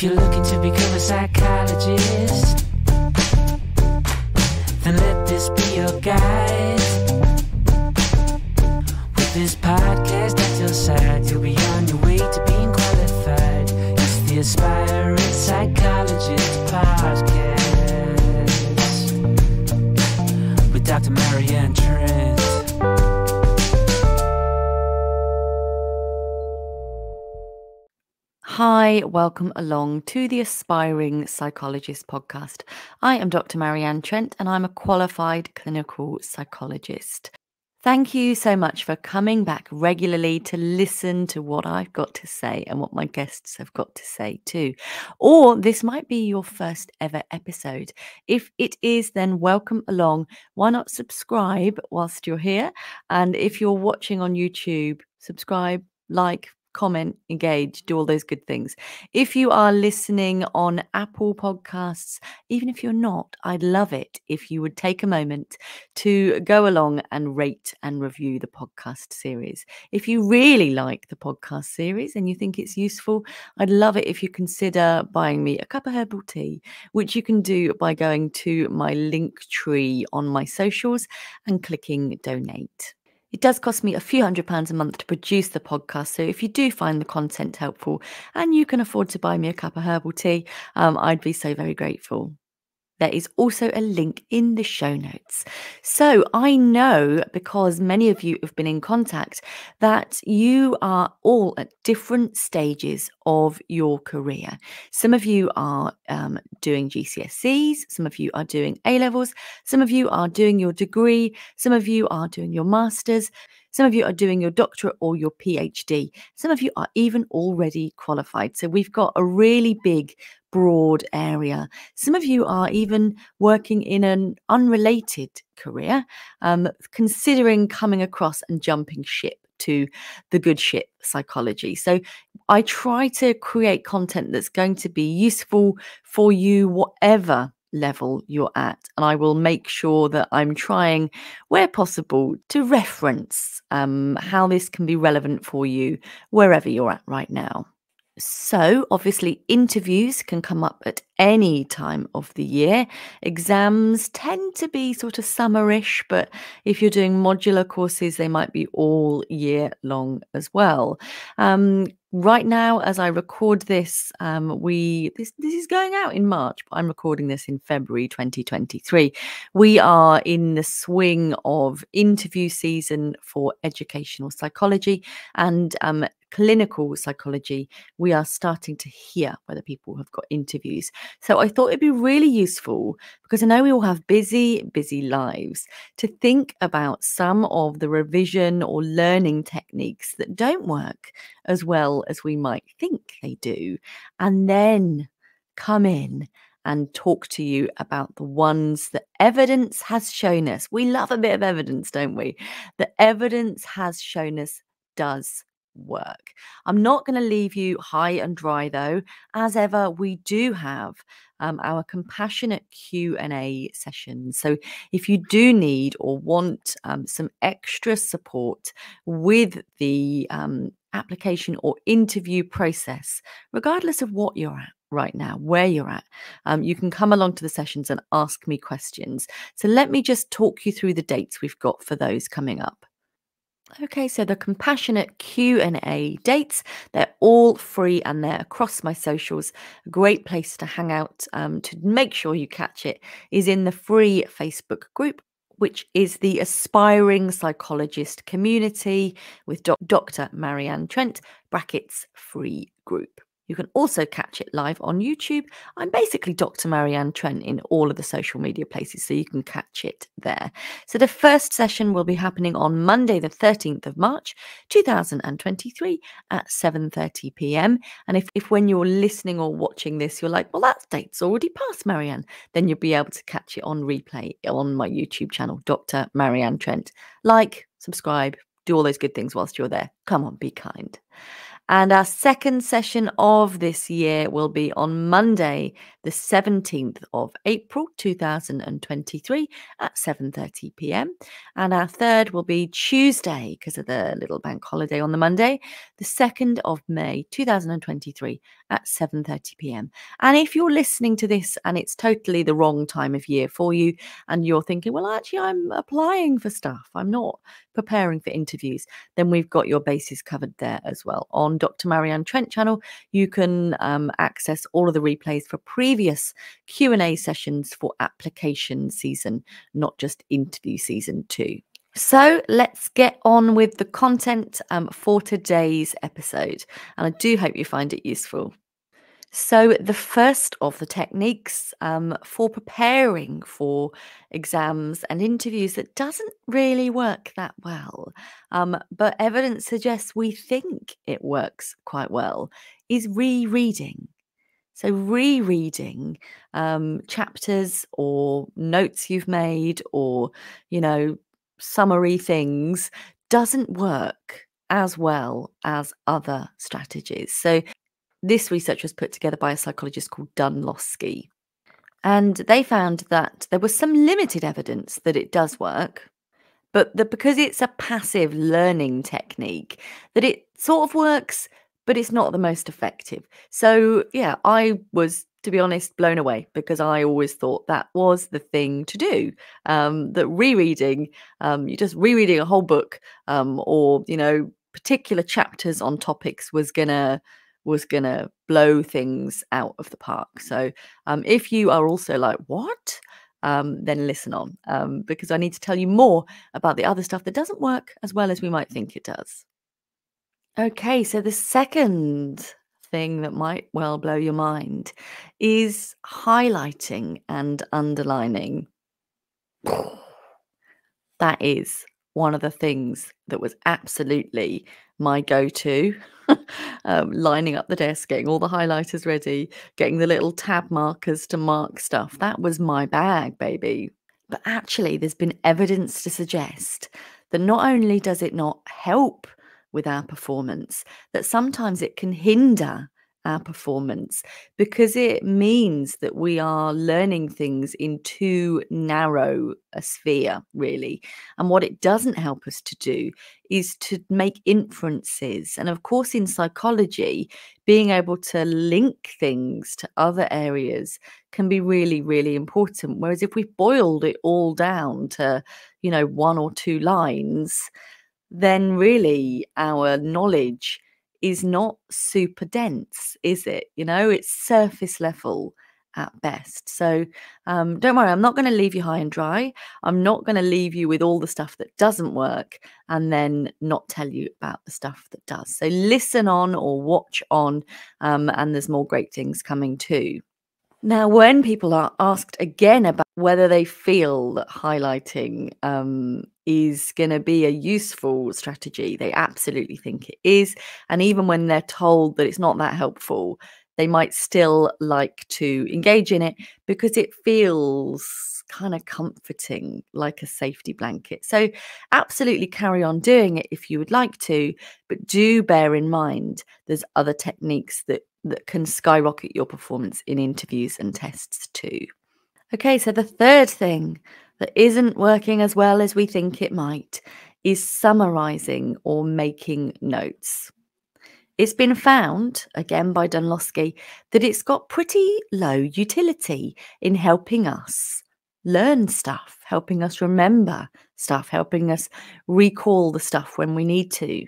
If you're looking to become a psychologist, then let this be your guide. With this podcast at your side, you'll be on your way to being qualified. It's the Aspiring Hi, welcome along to the Aspiring Psychologist podcast. I am Dr. Marianne Trent and I'm a qualified clinical psychologist. Thank you so much for coming back regularly to listen to what I've got to say and what my guests have got to say too. Or this might be your first ever episode. If it is, then welcome along. Why not subscribe whilst you're here? And if you're watching on YouTube, subscribe, like, comment, engage, do all those good things. If you are listening on Apple Podcasts, even if you're not, I'd love it if you would take a moment to go along and rate and review the podcast series. If you really like the podcast series and you think it's useful, I'd love it if you consider buying me a cup of herbal tea, which you can do by going to my link tree on my socials and clicking donate. It does cost me a few hundred pounds a month to produce the podcast. So if you do find the content helpful and you can afford to buy me a cup of herbal tea, um, I'd be so very grateful. There is also a link in the show notes. So I know because many of you have been in contact that you are all at different stages of your career. Some of you are um, doing GCSEs, some of you are doing A levels, some of you are doing your degree, some of you are doing your master's. Some of you are doing your doctorate or your PhD. Some of you are even already qualified. So we've got a really big broad area. Some of you are even working in an unrelated career, um, considering coming across and jumping ship to the good ship psychology. So I try to create content that's going to be useful for you, whatever level you're at. And I will make sure that I'm trying, where possible, to reference um, how this can be relevant for you wherever you're at right now. So, obviously, interviews can come up at any time of the year. Exams tend to be sort of summerish, but if you're doing modular courses, they might be all year long as well. Um, right now, as I record this, um, we this this is going out in March, but I'm recording this in February 2023. We are in the swing of interview season for educational psychology, and um, clinical psychology, we are starting to hear whether people have got interviews. So I thought it'd be really useful because I know we all have busy, busy lives to think about some of the revision or learning techniques that don't work as well as we might think they do, and then come in and talk to you about the ones that evidence has shown us. We love a bit of evidence, don't we? The evidence has shown us does work. I'm not going to leave you high and dry though. As ever, we do have um, our compassionate q&a sessions so if you do need or want um, some extra support with the um, application or interview process regardless of what you're at right now, where you're at. Um, you can come along to the sessions and ask me questions. So let me just talk you through the dates we've got for those coming up. Okay, so the compassionate Q&A dates, they're all free and they're across my socials. A great place to hang out um, to make sure you catch it is in the free Facebook group which is the aspiring psychologist community with Dr. Marianne Trent brackets free group. You can also catch it live on YouTube. I'm basically Dr. Marianne Trent in all of the social media places, so you can catch it there. So the first session will be happening on Monday, the 13th of March, 2023 at 7:30 p.m. And if, if when you're listening or watching this, you're like, well, that date's already passed, Marianne, then you'll be able to catch it on replay on my YouTube channel, Dr. Marianne Trent. Like, subscribe, do all those good things whilst you're there. Come on, be kind. And our second session of this year will be on Monday, the 17th of April 2023 at 7:30 p.m. And our third will be Tuesday because of the little bank holiday on the Monday, the 2nd of May 2023 at 7:30 p.m. And if you're listening to this and it's totally the wrong time of year for you and you're thinking, well actually I'm applying for stuff, I'm not preparing for interviews, then we've got your bases covered there as well. On Dr. Marianne Trent channel, you can um, access all of the replays for previous Q&A sessions for application season, not just interview season 2. So let's get on with the content um, for today's episode. And I do hope you find it useful. So, the first of the techniques um, for preparing for exams and interviews that doesn't really work that well, um, but evidence suggests we think it works quite well, is rereading. So, rereading um, chapters or notes you've made or, you know, summary things doesn't work as well as other strategies. So, this research was put together by a psychologist called Dunlosky. And they found that there was some limited evidence that it does work, but that because it's a passive learning technique, that it sort of works, but it's not the most effective. So, yeah, I was to be honest, blown away because I always thought that was the thing to do. Um, that rereading, um, you just rereading a whole book, um, or you know, particular chapters on topics was gonna was gonna blow things out of the park. So, um, if you are also like, what? Um, then listen on um, because I need to tell you more about the other stuff that doesn't work as well as we might think it does. Okay, so the second thing that might well blow your mind is highlighting and underlining. That is one of the things that was absolutely my go to. um, lining up the desk, getting all the highlighters ready, getting the little tab markers to mark stuff. That was my bag, baby. But actually, there's been evidence to suggest that not only does it not help with our performance, that sometimes it can hinder our performance because it means that we are learning things in too narrow a sphere, really. And what it doesn't help us to do is to make inferences. And of course, in psychology, being able to link things to other areas can be really, really important. Whereas if we boiled it all down to, you know, one or two lines, then really our knowledge is not super dense, is it? You know, it's surface level at best. So um, don't worry, I'm not going to leave you high and dry. I'm not going to leave you with all the stuff that doesn't work and then not tell you about the stuff that does. So listen on or watch on, um, and there's more great things coming too. Now, when people are asked again about whether they feel that highlighting um, is going to be a useful strategy, they absolutely think it is. And even when they're told that it's not that helpful, they might still like to engage in it because it feels kind of comforting, like a safety blanket. So, absolutely carry on doing it if you would like to, but do bear in mind there's other techniques that that can skyrocket your performance in interviews and tests too. Okay, so the third thing that isn't working as well as we think it might is summarizing or making notes. It's been found, again by Dunlosky, that it's got pretty low utility in helping us learn stuff, helping us remember stuff, helping us recall the stuff when we need to.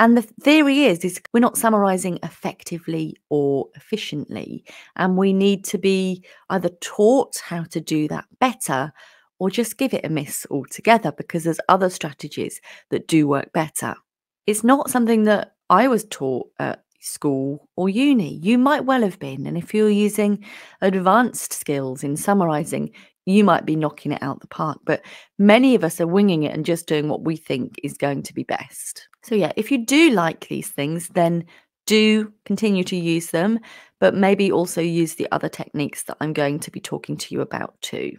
And the theory is is we're not summarizing effectively or efficiently and we need to be either taught how to do that better or just give it a miss altogether because there's other strategies that do work better. It's not something that I was taught at school or uni. You might well have been and if you're using advanced skills in summarizing, you might be knocking it out the park, but many of us are winging it and just doing what we think is going to be best. So, yeah, if you do like these things, then do continue to use them, but maybe also use the other techniques that I'm going to be talking to you about too.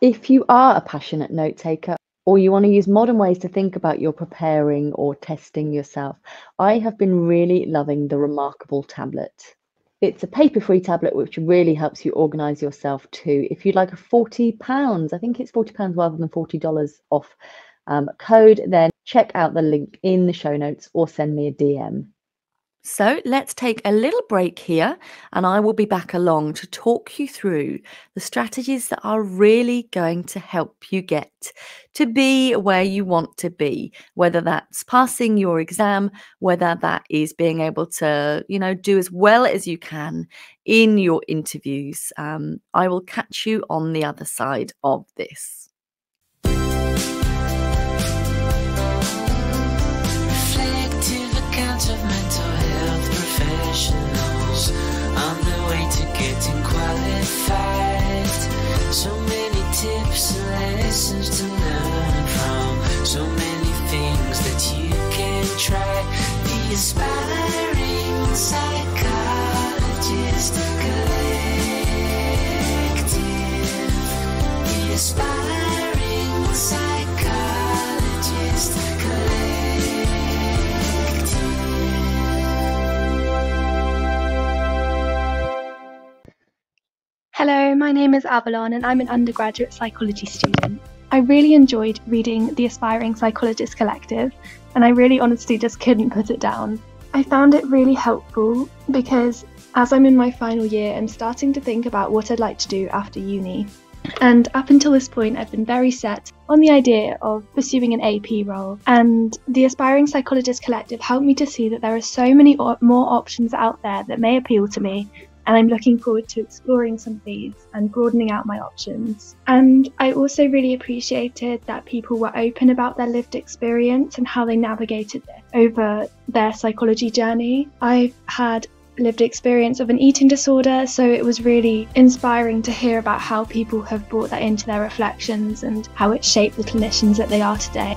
If you are a passionate note taker, or you want to use modern ways to think about your preparing or testing yourself, I have been really loving the Remarkable tablet. It's a paper free tablet which really helps you organize yourself too. If you'd like a £40, I think it's £40 rather than $40 off um, code, then check out the link in the show notes or send me a DM. So let's take a little break here, and I will be back along to talk you through the strategies that are really going to help you get to be where you want to be, whether that's passing your exam, whether that is being able to, you know, do as well as you can in your interviews. Um, I will catch you on the other side of this. Lessons to learn from. So many things that you can try. The aspiring psychologist collective. The aspiring psychologist Hello, my name is Avalon and I'm an undergraduate psychology student. I really enjoyed reading The Aspiring Psychologist Collective and I really honestly just couldn't put it down. I found it really helpful because as I'm in my final year, I'm starting to think about what I'd like to do after uni. And up until this point, I've been very set on the idea of pursuing an AP role. And the Aspiring Psychologist Collective helped me to see that there are so many more options out there that may appeal to me and I'm looking forward to exploring some of these and broadening out my options. And I also really appreciated that people were open about their lived experience and how they navigated this over their psychology journey. I've had lived experience of an eating disorder, so it was really inspiring to hear about how people have brought that into their reflections and how it shaped the clinicians that they are today.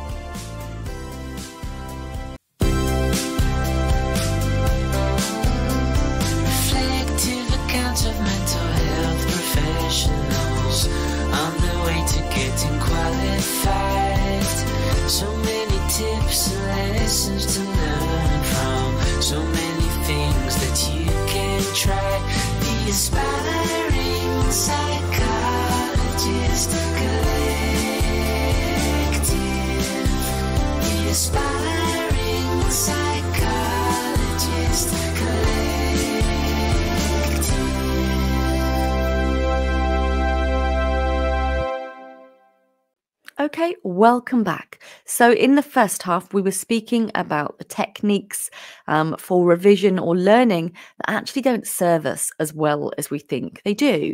Okay, welcome back. So, in the first half, we were speaking about the techniques um, for revision or learning that actually don't serve us as well as we think they do.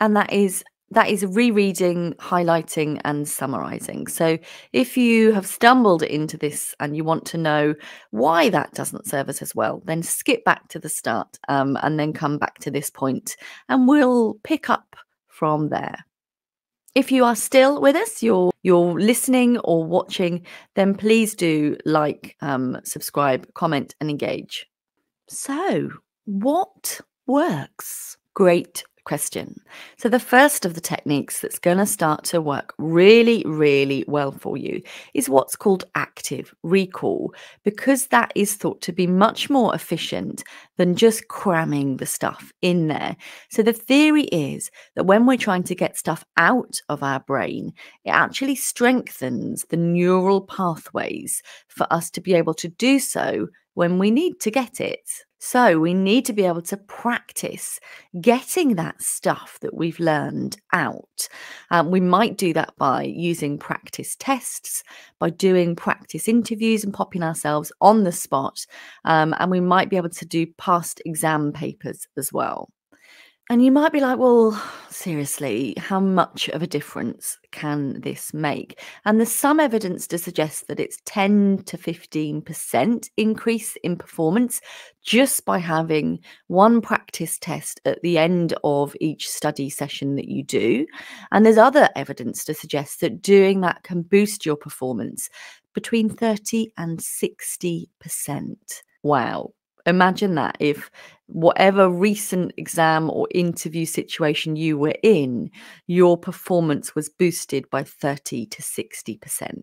And that is that is rereading, highlighting, and summarizing. So, if you have stumbled into this and you want to know why that doesn't serve us as well, then skip back to the start um, and then come back to this point, and we'll pick up from there. If you are still with us, you're you're listening or watching, then please do like, um, subscribe, comment, and engage. So, what works? Great question. So, the first of the techniques that's going to start to work really, really well for you is what's called active recall, because that is thought to be much more efficient than just cramming the stuff in there. So, the theory is that when we're trying to get stuff out of our brain, it actually strengthens the neural pathways for us to be able to do so when we need to get it. So we need to be able to practice getting that stuff that we've learned out. Um, we might do that by using practice tests, by doing practice interviews and popping ourselves on the spot. Um, and we might be able to do past exam papers as well. And you might be like, well, seriously, how much of a difference can this make? And there's some evidence to suggest that it's 10 to 15% increase in performance just by having one practice test at the end of each study session that you do. And there's other evidence to suggest that doing that can boost your performance between 30 and 60%. Wow. Imagine that if whatever recent exam or interview situation you were in, your performance was boosted by 30 to 60%.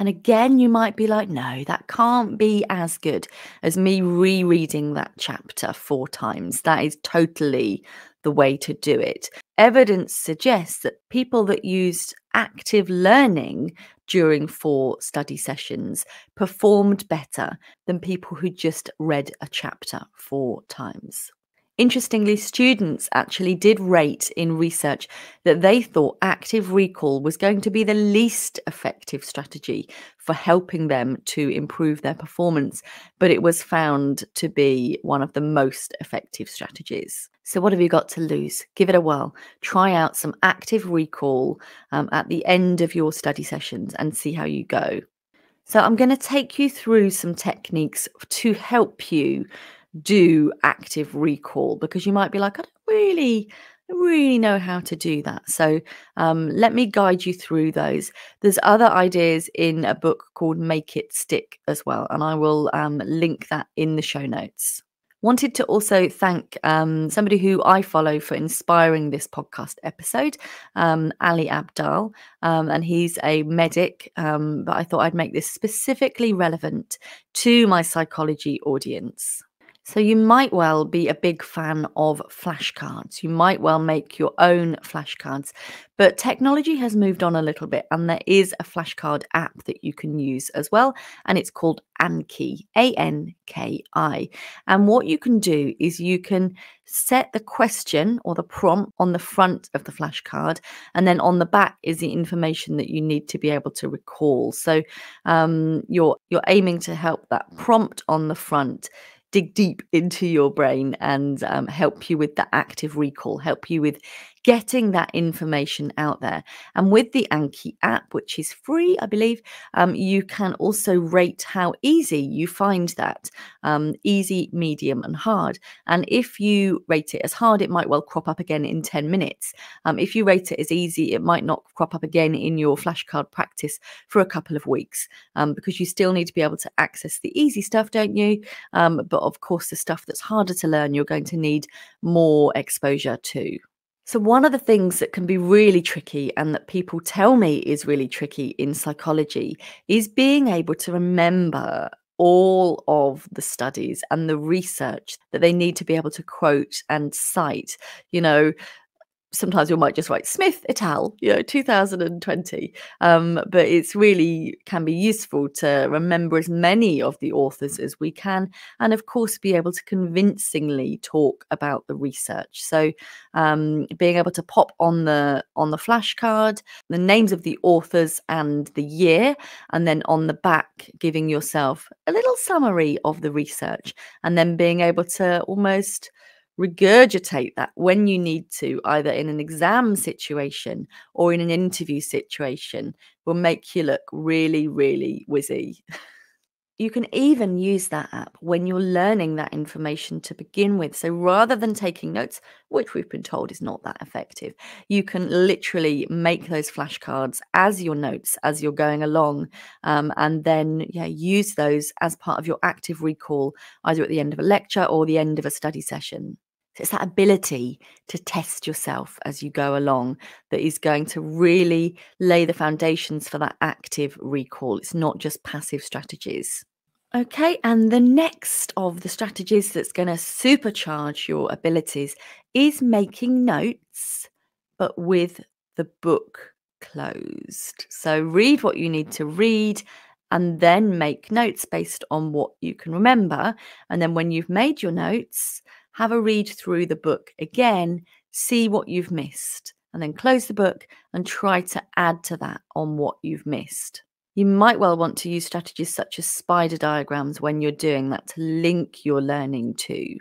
And again, you might be like, no, that can't be as good as me rereading that chapter four times. That is totally the way to do it. Evidence suggests that people that used active learning during four study sessions performed better than people who just read a chapter four times. Interestingly, students actually did rate in research that they thought active recall was going to be the least effective strategy for helping them to improve their performance, but it was found to be one of the most effective strategies. So, what have you got to lose? Give it a whirl. Try out some active recall um, at the end of your study sessions and see how you go. So, I'm going to take you through some techniques to help you do active recall because you might be like, I don't really really know how to do that. So um, let me guide you through those. There's other ideas in a book called Make It Stick as well, and I will um, link that in the show notes. Wanted to also thank um, somebody who I follow for inspiring this podcast episode, um, Ali Abdaal. um, and he's a medic. Um, but I thought I'd make this specifically relevant to my psychology audience. So you might well be a big fan of flashcards. You might well make your own flashcards. But technology has moved on a little bit, and there is a flashcard app that you can use as well. And it's called Anki, A N K I. And what you can do is you can set the question or the prompt on the front of the flashcard, and then on the back is the information that you need to be able to recall. So um, you're you're aiming to help that prompt on the front dig deep into your brain and um, help you with the active recall, help you with getting that information out there. And with the Anki app, which is free, I believe, um, you can also rate how easy you find that um, easy, medium, and hard. And if you rate it as hard, it might well crop up again in 10 minutes. Um, if you rate it as easy, it might not crop up again in your flashcard practice for a couple of weeks um, because you still need to be able to access the easy stuff, don't you? Um, but of course, the stuff that's harder to learn, you're going to need more exposure to. So, one of the things that can be really tricky and that people tell me is really tricky in psychology is being able to remember all of the studies and the research that they need to be able to quote and cite. You know, sometimes we might just write Smith et al. You know, 2020. Um, but it's really can be useful to remember as many of the authors as we can, and of course, be able to convincingly talk about the research. So, um, being able to pop on the on the flashcard the names of the authors and the year, and then on the back giving yourself a little summary of the research, and then being able to almost regurgitate that when you need to, either in an exam situation or in an interview situation, will make you look really, really whizzy. You can even use that app when you're learning that information to begin with. So rather than taking notes, which we've been told is not that effective, you can literally make those flashcards as your notes as you're going along, um, and then yeah, use those as part of your active recall, either at the end of a lecture or the end of a study session. So it's that ability to test yourself as you go along that is going to really lay the foundations for that active recall. It's not just passive strategies. Okay, and the next of the strategies that's going to supercharge your abilities is making notes, but with the book closed. So read what you need to read and then make notes based on what you can remember. And then when you've made your notes, have a read through the book again, see what you've missed, and then close the book and try to add to that on what you've missed. You might well want to use strategies such as spider diagrams when you're doing that to link your learning to.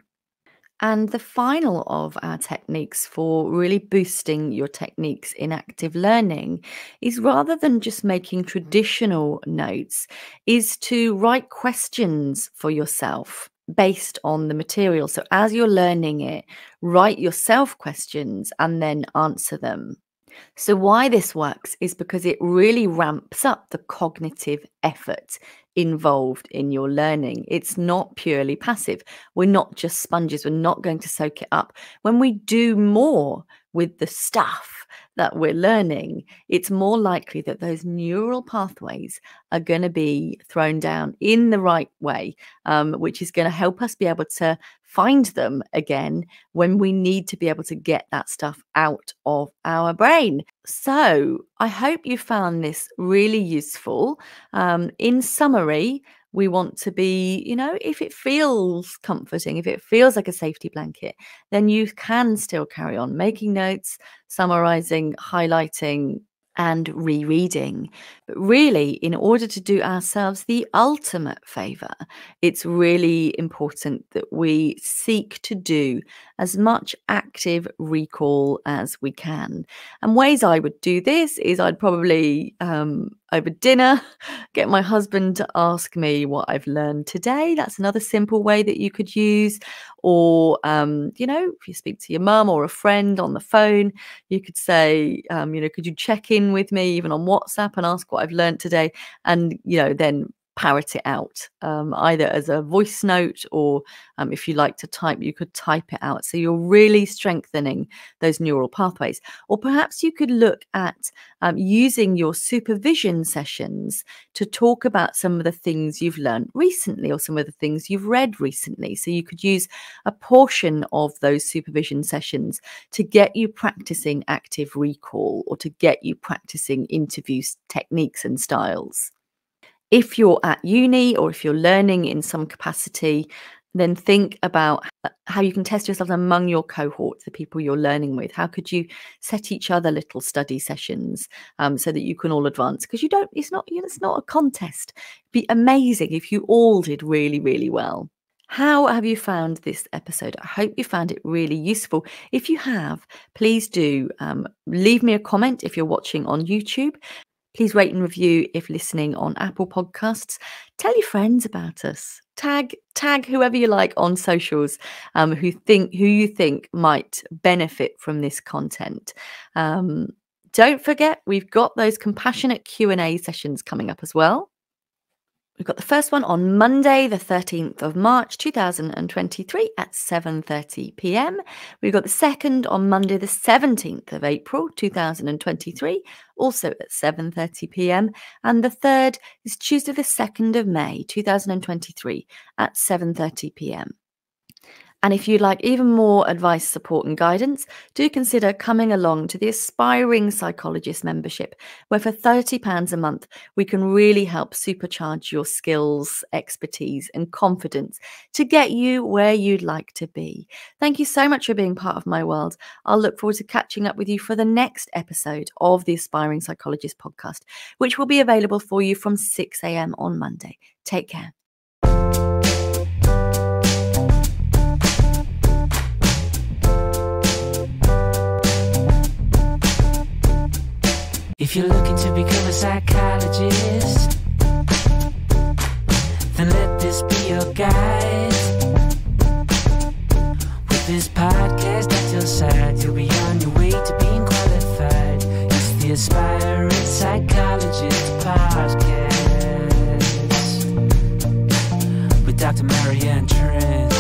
And the final of our techniques for really boosting your techniques in active learning is rather than just making traditional notes, is to write questions for yourself based on the material. So as you're learning it, write yourself questions and then answer them. So, why this works is because it really ramps up the cognitive effort involved in your learning. It's not purely passive. We're not just sponges, we're not going to soak it up. When we do more with the stuff that we're learning, it's more likely that those neural pathways are going to be thrown down in the right way, um, which is going to help us be able to find them again when we need to be able to get that stuff out of our brain. So, I hope you found this really useful. Um, in summary, we want to be, you know, if it feels comforting, if it feels like a safety blanket, then you can still carry on making notes, summarizing, highlighting, and rereading. But really, in order to do ourselves the ultimate favor, it's really important that we seek to do as much active recall as we can. And ways I would do this is I'd probably um, over dinner, get my husband to ask me what I've learned today. That's another simple way that you could use. Or, um, you know, if you speak to your mum or a friend on the phone, you could say, um, you know, could you check in with me even on WhatsApp and ask what I've learned today? And, you know, then parrot it out um, either as a voice note or um, if you like to type you could type it out. So you're really strengthening those neural pathways. Or perhaps you could look at um, using your supervision sessions to talk about some of the things you've learned recently or some of the things you've read recently. So you could use a portion of those supervision sessions to get you practicing active recall or to get you practicing interview techniques and styles if you're at uni or if you're learning in some capacity, then think about how you can test yourself among your cohort, the people you're learning with. How could you set each other little study sessions um, so that you can all advance? Because you don't, it's not, you know, it's not a contest. It'd be amazing if you all did really, really well. How have you found this episode? I hope you found it really useful. If you have, please do um, leave me a comment if you're watching on YouTube. Please rate and review if listening on Apple Podcasts. Tell your friends about us. Tag tag whoever you like on socials um, who think who you think might benefit from this content. Um, don't forget we've got those compassionate Q&A sessions coming up as well. We've got the first one on Monday, the 13th of March 2023 at 7:30 p.m. We've got the second on Monday, the 17th of April 2023, also at 7:30 p.m. And the third is Tuesday, the 2nd of May 2023 at 7:30 p.m. And if you'd like even more advice, support, and guidance, do consider coming along to the Aspiring Psychologist membership, where for £30 a month, we can really help supercharge your skills, expertise, and confidence to get you where you'd like to be. Thank you so much for being part of my world. I'll look forward to catching up with you for the next episode of the Aspiring Psychologist podcast, which will be available for you from 6 a.m. on Monday. Take care. If you're looking to become a psychologist, then let this be your guide. With this podcast at your side, you'll be on your way to being qualified. It's the Aspiring Psychologist Podcast with Dr. Marianne Trent.